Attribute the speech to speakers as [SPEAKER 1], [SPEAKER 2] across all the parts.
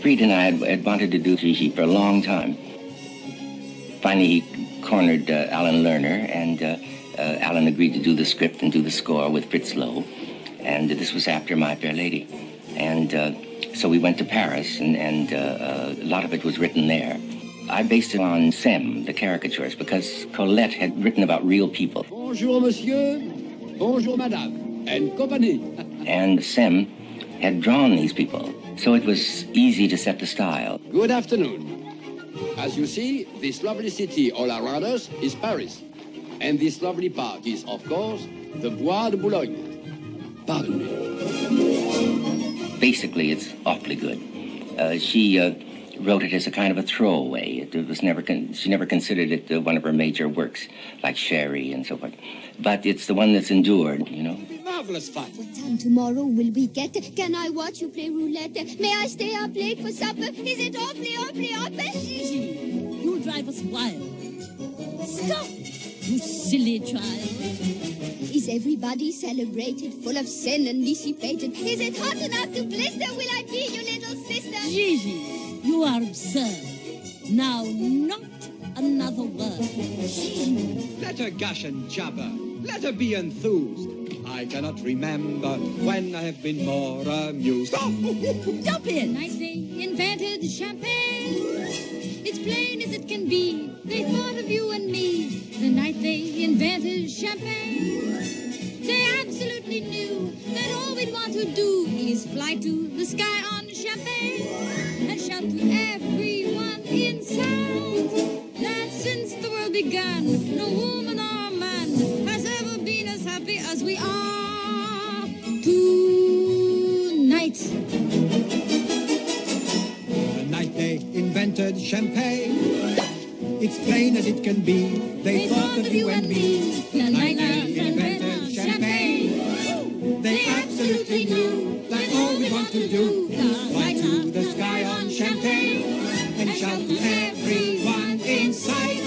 [SPEAKER 1] Freed and I had, had wanted to do Gigi for a long time. Finally, he cornered uh, Alan Lerner, and uh, uh, Alan agreed to do the script and do the score with Fritz Loewe. And this was after My Fair Lady. And uh, so we went to Paris, and, and uh, uh, a lot of it was written there. I based it on Sem, the caricatures, because Colette had written about real people.
[SPEAKER 2] Bonjour, monsieur. Bonjour, madame. And company.
[SPEAKER 1] and Sem had drawn these people. So it was easy to set the style.
[SPEAKER 2] Good afternoon. As you see, this lovely city all around us is Paris. And this lovely park is, of course, the Bois de Boulogne. Pardon me.
[SPEAKER 1] Basically, it's awfully good. Uh, she uh, wrote it as a kind of a throwaway. It, it was never con- she never considered it uh, one of her major works, like Chéri and so forth. But it's the one that's endured, you know.
[SPEAKER 2] It'll be marvelous fun.
[SPEAKER 3] What time tomorrow will we get? Can I watch you play roulette? May I stay up late for supper? Is it awfully, awfully, awfully?
[SPEAKER 4] You'll drive us wild. Stop, you silly child.
[SPEAKER 3] Is everybody celebrated, full of sin and dissipated? Is it hot enough to blister? Will I be your little sister?
[SPEAKER 4] Gigi, you are absurd. Now, not another word.
[SPEAKER 5] Let her gush and jabber. Let her be enthused. I cannot remember when I have been more amused. Oh!
[SPEAKER 4] Jump in.
[SPEAKER 6] Night they invented champagne. It's plain as it can be. They thought of you and me. The night they invented champagne. They absolutely knew that all we'd want to do is fly to the sky on champagne and shout to everyone in sound that since the world began, no woman or man has ever been as happy as we are tonight.
[SPEAKER 5] The night they invented champagne. It's plain as it can be. They, thought of you and me.
[SPEAKER 6] The night
[SPEAKER 5] to do is fly to the sky on champagne and shout to everyone in sight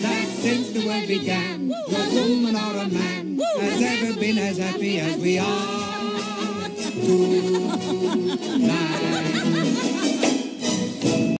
[SPEAKER 5] that since the world began, no woman or a man has ever been as happy as we are